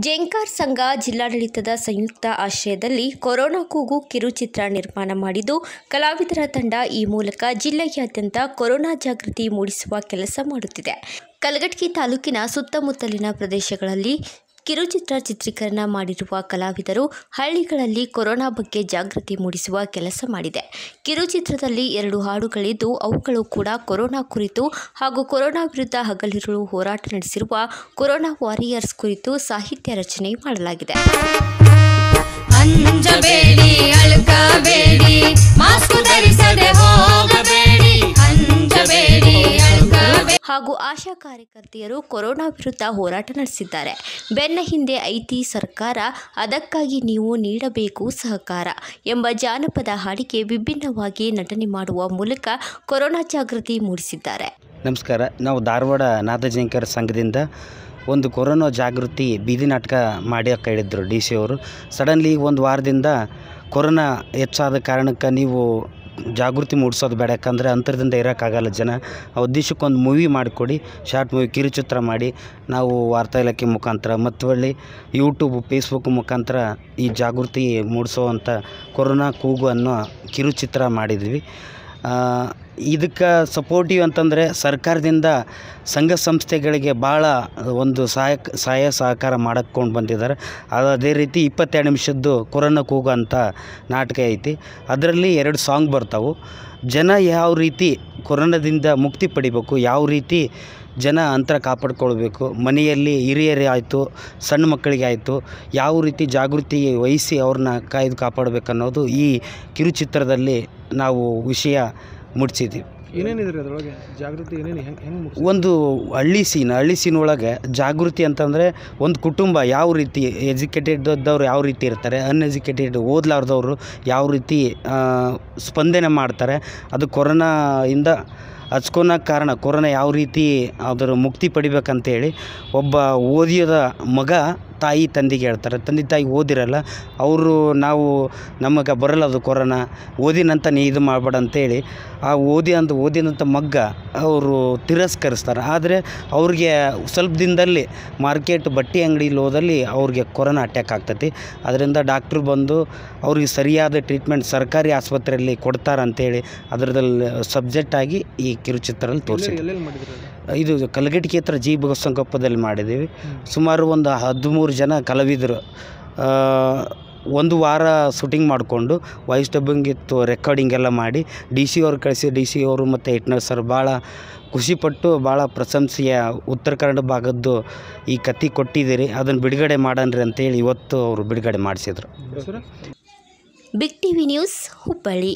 ಜೇಂಕಾರ್ ಸಂಘ ಜಿಲ್ಲಾಡಳಿತದ ಸಂಯುಕ್ತ ಆಶ್ರಯದಲ್ಲಿ ಕೊರೋನಾ ಕೂಗು ಕಿರುಚಿತ್ರ ನಿರ್ಮಾಣ ಮಾಡಿದ್ದು, ಕಲಾವಿದರ ತಂಡ ಈ ಮೂಲಕ ಜಿಲ್ಲೆಯಾದ್ಯಂತ ಕೊರೋನಾ ಜಾಗೃತಿ ಮೂಡಿಸುವ ಕೆಲಸ ಮಾಡುತ್ತಿದೆ. ಕಲಘಟಕಿ ತಾಲೂಕಿನ ಸುತ್ತಮುತ್ತಲಿನ ಪ್ರದೇಶಗಳಲ್ಲಿ ಕಿರುಚಿತ್ರ ಚಿತ್ರೀಕರಣ ಮಾಡಿರುವ ಕಲಾವಿದರು ಹಳ್ಳಿಗಳಲ್ಲಿ ಕೊರೋನಾ ಬಗ್ಗೆ ಜಾಗೃತಿ ಮೂಡಿಸುವ ಕೆಲಸ ಮಾಡಿದೆ. ಕಿರುಚಿತ್ರದಲ್ಲಿ ಎರಡು ಹಾಡುಗಳಿದ್ದು, ಅವುಗಳು ಕೂಡ ಕೊರೋನಾ ಕುರಿತು ಹಾಗೂ ಕೊರೋನಾ ವಿರುದ್ಧ ಹಗಲಿರುಳು ಹೋರಾಟ ನಡೆಸಿರುವ ಕೊರೋನಾ ವಾರಿಯರ್ಸ್ ಕುರಿತು ಸಾಹಿತ್ಯ ರಚನೆ ಮಾಡಲಾಗಿದೆ. ಹಾಗೂ ಆಶಾ ಕಾರ್ಯಕರ್ತೆಯರು ಕೊರೋನಾ ವಿರುದ್ಧ ಹೋರಾಟ ನಡೆಸಿದ್ದಾರೆ. ಬೆನ್ನ ಹಿಂದೆ ಐತಿ ಸರ್ಕಾರ, ಅದಕ್ಕಾಗಿ ನೀವು ನೀಡಬೇಕು ಸಹಕಾರ ಎಂಬ ಜಾನಪದ ಹಾಡಿಗೆ ವಿಭಿನ್ನವಾಗಿ ನಟನೆ ಮಾಡುವ ಮೂಲಕ ಕೊರೋನಾ ಜಾಗೃತಿ ಮೂಡಿಸಿದ್ದಾರೆ. ನಮಸ್ಕಾರ, ನಾವು ಧಾರವಾಡ ನಾದಜಿಂಕರ್ ಸಂಘದಿಂದ ಒಂದು ಕೊರೋನಾ ಜಾಗೃತಿ ಬೀದಿ ನಾಟಕ ಮಾಡಿ ಹೇಳಿದ್ರು ಡಿ ಸಿ ಅವರು. ಸಡನ್ಲಿ ಒಂದು ವಾರದಿಂದ ಕೊರೋನಾ ಹೆಚ್ಚಾದ ಕಾರಣಕ್ಕೆ ನೀವು ಜಾಗೃತಿ ಮೂಡಿಸೋದು ಬೇಡ, ಯಾಕಂದರೆ ಅಂತರದಿಂದ ಇರೋಕ್ಕಾಗಲ್ಲ ಜನ. ಆ ಉದ್ದೇಶಕ್ಕೊಂದು ಮೂವಿ ಮಾಡಿಕೊಡಿ ಶಾರ್ಟ್ ಮೂವಿ ಕಿರುಚಿತ್ರ ಮಾಡಿ, ನಾವು ವಾರ್ತಾ ಇಲಾಖೆ ಮುಖಾಂತರ ಮತ್ತು ಹೊಳ್ಳಿ ಯೂಟ್ಯೂಬ್ ಫೇಸ್ಬುಕ್ ಮುಖಾಂತರ ಈ ಜಾಗೃತಿ ಮೂಡಿಸುವಂಥ ಕೊರೋನಾ ಕೂಗು ಅನ್ನೋ ಕಿರುಚಿತ್ರ ಮಾಡಿದ್ವಿ. ಇದಕ್ಕೆ ಸಪೋರ್ಟಿವ್ ಅಂತಂದರೆ ಸರ್ಕಾರದಿಂದ ಸಂಘ ಸಂಸ್ಥೆಗಳಿಗೆ ಭಾಳ ಒಂದು ಸಹಾಯ ಸಹಾಯ ಸಹಕಾರ ಮಾಡಕ್ಕೊಂಡು ಬಂದಿದ್ದಾರೆ. ಅದು ಅದೇ ರೀತಿ ಇಪ್ಪತ್ತೆರಡು ನಿಮಿಷದ್ದು ಕೊರೋನ ಕೂಗು ಅಂತ ನಾಟಕ ಐತಿ. ಅದರಲ್ಲಿ ಎರಡು ಸಾಂಗ್ ಬರ್ತಾವೆ. ಜನ ಯಾವ ರೀತಿ ಕೊರೋನಾದಿಂದ ಮುಕ್ತಿ ಪಡಿಬೇಕು, ಯಾವ ರೀತಿ ಜನ ಅಂತರ ಕಾಪಾಡ್ಕೊಳ್ಬೇಕು, ಮನೆಯಲ್ಲಿ ಹಿರಿಯರೇ ಆಯಿತು, ಸಣ್ಣ ಮಕ್ಕಳಿಗೆ ಆಯಿತು, ಯಾವ ರೀತಿ ಜಾಗೃತಿ ವಹಿಸಿ ಅವ್ರನ್ನ ಕಾಯ್ದು ಕಾಪಾಡಬೇಕನ್ನೋದು ಈ ಕಿರುಚಿತ್ರದಲ್ಲಿ ನಾವು ವಿಷಯ ಮುಟ್ಸಿದ್ದೀವಿ ಏನೇನಿದ್ರಿ ಅದರೊಳಗೆ? ಜಾಗೃತಿ ಏನೇನು ಹೆಂಗೆ ಹೆಂಗೆ ಒಂದು ಹಳ್ಳಿ ಸೀನ್ ಹಳ್ಳಿ ಸೀನ್ ಒಳಗೆ ಜಾಗೃತಿ ಅಂತಂದರೆ ಒಂದು ಕುಟುಂಬ ಯಾವ ರೀತಿ ಎಜುಕೇಟೆಡ್ ಇದ್ದವ್ರು ಯಾವ ರೀತಿ ಇರ್ತಾರೆ ಅನ್ಎಜುಕೇಟೆಡ್ ಓದ್ಲಾರ್ದವ್ರು ಯಾವ ರೀತಿ ಸ್ಪಂದನೆ ಮಾಡ್ತಾರೆ ಅದು ಕೊರೋನಾ ಇಂದ ಹಚ್ಕೊಳಕ್ಕೆ ಕಾರಣ ಕೊರೋನಾ ಯಾವ ರೀತಿ ಅದರ ಮುಕ್ತಿ ಪಡಿಬೇಕಂತೇಳಿ ಒಬ್ಬ ಓದಿಯದ ಮಗ ತಾಯಿ ತಂದೆಗೆ ಹೇಳ್ತಾರೆ ತಂದೆ ತಾಯಿ ಓದಿರಲ್ಲ ಅವರು ನಾವು ನಮಗೆ ಬರಲ್ಲ ಅದು ಕೊರೋನಾ ಓದಿನಂತ ನೀ ಇದು ಮಾಡಬೇಡ ಅಂತೇಳಿ. ಆ ಓದಿ ಅಂತ ಓದಿನಂಥ ಮಗ್ಗ ಅವರು ತಿರಸ್ಕರಿಸ್ತಾರೆ. ಆದರೆ ಅವ್ರಿಗೆ ಸ್ವಲ್ಪ ದಿನದಲ್ಲಿ ಮಾರ್ಕೆಟ್ ಬಟ್ಟೆ ಅಂಗಡಿಲಿ ಹೋದಲ್ಲಿ ಅವ್ರಿಗೆ ಕೊರೋನಾ ಅಟ್ಯಾಕ್ ಆಗ್ತೈತಿ. ಅದರಿಂದ ಡಾಕ್ಟ್ರು ಬಂದು ಅವ್ರಿಗೆ ಸರಿಯಾದ ಟ್ರೀಟ್ಮೆಂಟ್ ಸರ್ಕಾರಿ ಆಸ್ಪತ್ರೆಯಲ್ಲಿ ಕೊಡ್ತಾರಂತೇಳಿ ಅದರದಲ್ಲಿ ಸಬ್ಜೆಕ್ಟಾಗಿ ಈ ಕಿರುಚಿತ್ರದಲ್ಲಿ ಅದು? ಇದು ಕಲಗಟ್ಟಿಗೆ ಹತ್ರ ಜಿ ಬಸವನಕೊಪ್ಪದಲ್ಲಿ ಮಾಡಿದ್ದೀವಿ. ಸುಮಾರು ಒಂದು ಹದಿಮೂರು ಜನ ಕಲಾವಿದರು ಒಂದು ವಾರ ಶೂಟಿಂಗ್ ಮಾಡಿಕೊಂಡು ವಾಯ್ಸ್ ಡಬ್ಬಿಂಗ್ ಇತ್ತು ರೆಕಾರ್ಡಿಂಗ್ ಎಲ್ಲ ಮಾಡಿ ಡಿ ಸಿ ಅವ್ರು ಕಳಿಸಿ ಡಿ ಸಿ ಅವರು ಮತ್ತು ಇಟ್ನರ್ ಸರ್ ಭಾಳ ಖುಷಿಪಟ್ಟು, ಭಾಳ ಪ್ರಶಂಸೆಯ ಉತ್ತರ ಕನ್ನಡ ಭಾಗದ್ದು ಈ ಕತೆ ಕೊಟ್ಟಿದ್ದೀರಿ. ಅದನ್ನು ಬಿಡುಗಡೆ ಮಾಡನ್ರಿ ಅಂತೇಳಿ ಇವತ್ತು ಅವರು ಬಿಡುಗಡೆ ಮಾಡಿಸಿದರು. Big big TV news Hubballi